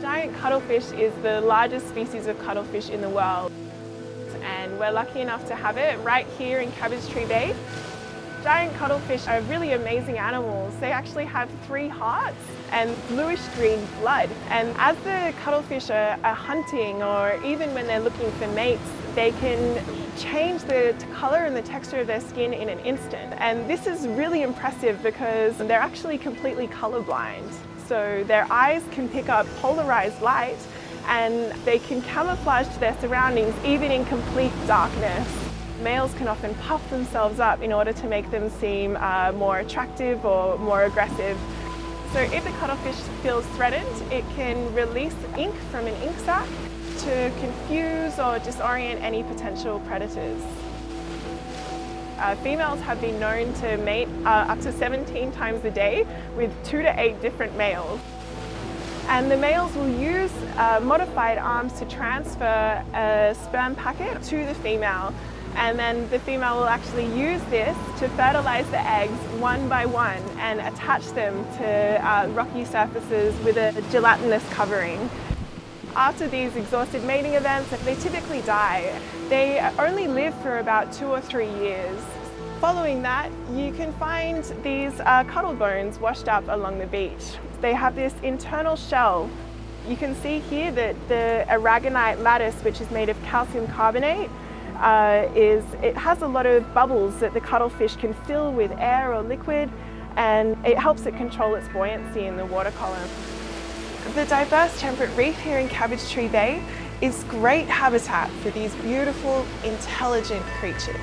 Giant cuttlefish is the largest species of cuttlefish in the world and we're lucky enough to have it right here in Cabbage Tree Bay. Giant cuttlefish are really amazing animals. They actually have three hearts and bluish green blood. And as the cuttlefish are, are hunting or even when they're looking for mates, they can change the colour and the texture of their skin in an instant. And this is really impressive because they're actually completely colourblind. So their eyes can pick up polarised light and they can camouflage to their surroundings even in complete darkness. Males can often puff themselves up in order to make them seem uh, more attractive or more aggressive. So if the cuttlefish feels threatened, it can release ink from an ink sac to confuse or disorient any potential predators. Uh, females have been known to mate uh, up to 17 times a day with two to eight different males. And the males will use uh, modified arms to transfer a sperm packet to the female. And then the female will actually use this to fertilize the eggs one by one and attach them to uh, rocky surfaces with a gelatinous covering. After these exhausted mating events, they typically die. They only live for about two or three years. Following that, you can find these uh, bones washed up along the beach. They have this internal shell. You can see here that the aragonite lattice, which is made of calcium carbonate, uh, is it has a lot of bubbles that the cuttlefish can fill with air or liquid and it helps it control its buoyancy in the water column. The diverse temperate reef here in Cabbage Tree Bay is great habitat for these beautiful, intelligent creatures.